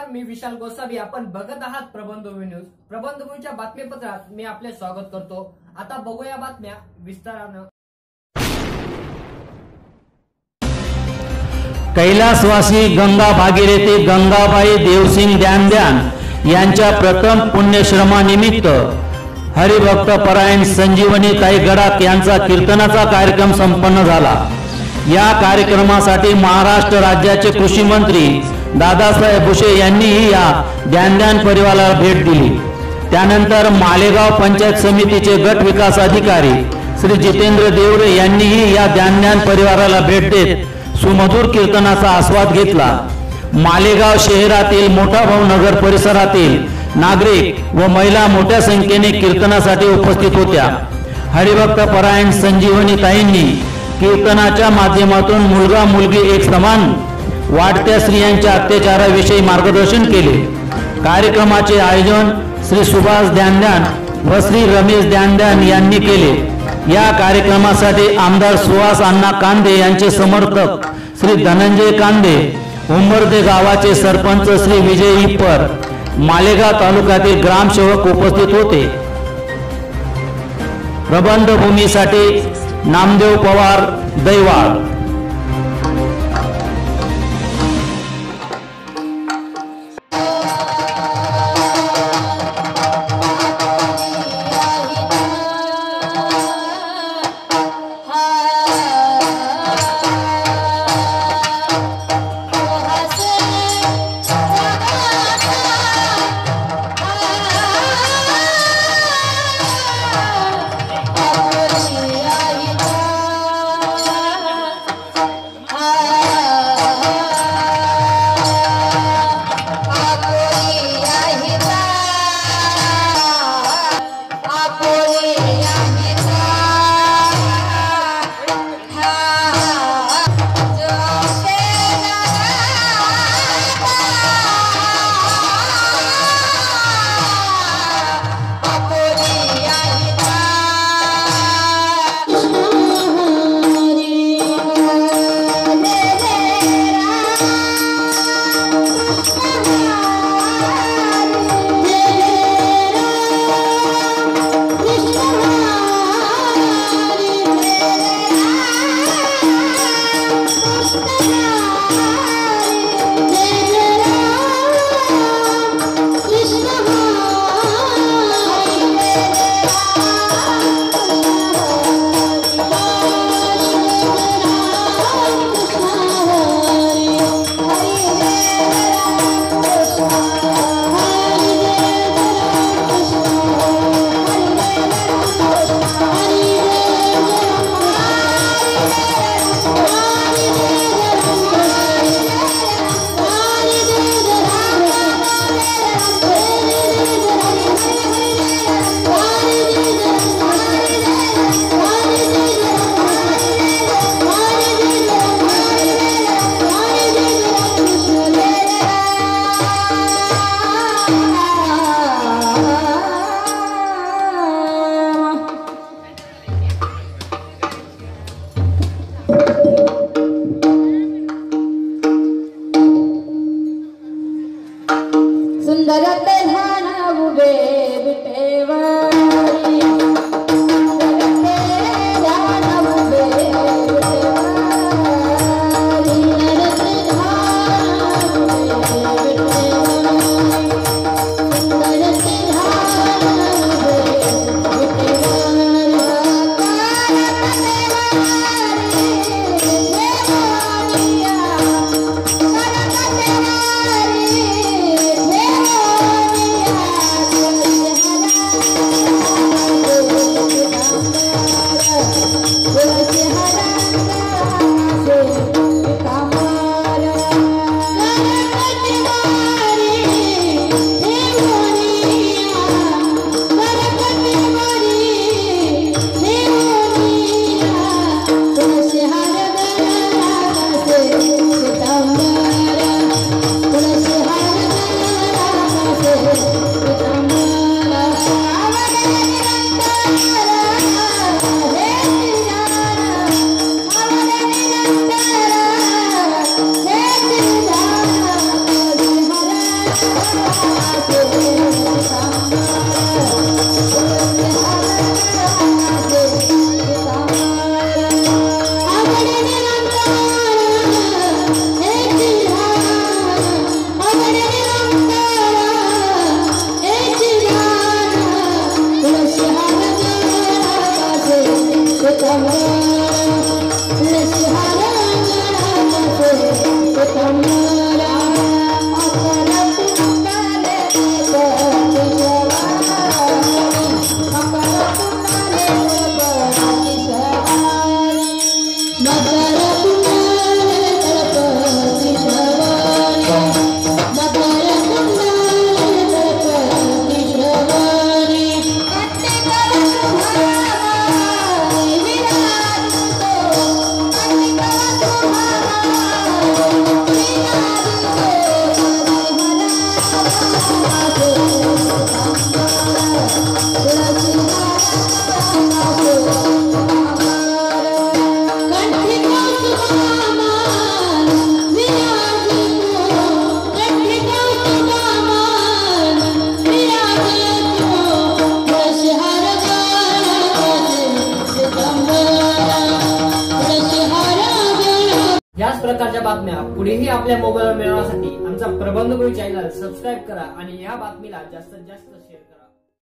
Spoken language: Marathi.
नमस्कार मी विशाल गोसावी. आपण बघत आहात प्रबंधभूमी न्यूज. प्रबंधभूमीच्या बातमीपत्रात मी आपले स्वागत करतो. आता बघूया बातम्या विस्तारानं. कैलासवासी गंगा भागीरथी गंगाबाई देवसिंग ध्यान ध्यान यांच्या प्रथम पुण्यश्रमानिमित्त हरिभक्त परायण संजीवनी ताई गडाख यांचा कीर्तनाचा कार्यक्रम संपन्न झाला. या कार्यक्रमासाठी महाराष्ट्र राज्याचे कृषी मंत्री दादासाहेब भुसे यांनीही या ध्यानध्यान परिवाराला भेट दिली. त्यानंतर मालेगाव पंचायत समितीचे गट विकास अधिकारी श्री जितेंद्र देवरे यांनीही या ध्यानध्यान परिवाराला भेट देत सुमधुर कीर्तनाचा आस्वाद घेतला. मालेगाव शहरातील मोठा भाऊ नगर परिसरातील नागरिक व महिला मोठ्या संख्येने कीर्तनासाठी उपस्थित होत्या. हरिभक्त परायण संजीवनी ताईंनी कीर्तनाच्या माध्यमातून मुलगा मुलगी एक समान वाढत्या स्त्रियांच्या अत्याचाराविषयी मार्गदर्शन केले. कार्यक्रमाचे आयोजन श्री सुभाष ध्यानध्यान व श्री रमेश ध्यानध्यान यांनी केले. या कार्यक्रमासाठी आमदार सुहास अण्णा कांदे यांचे समर्थक श्री धनंजय कांदे उंबरदे गावाचे सरपंच श्री विजय इप्पर मालेगाव तालुक्यातील ग्रामसेवक उपस्थित होते. प्रबंधभूमीसाठी नामदेव पवार दैवाळ अशाच प्रकारच्या बातम्या पुढेही आपल्या मोबाईलवर मिळवण्यासाठी आमचा प्रबंधभूमी चॅनल सबस्क्राईब करा आणि या बातमीला जास्तीत जास्त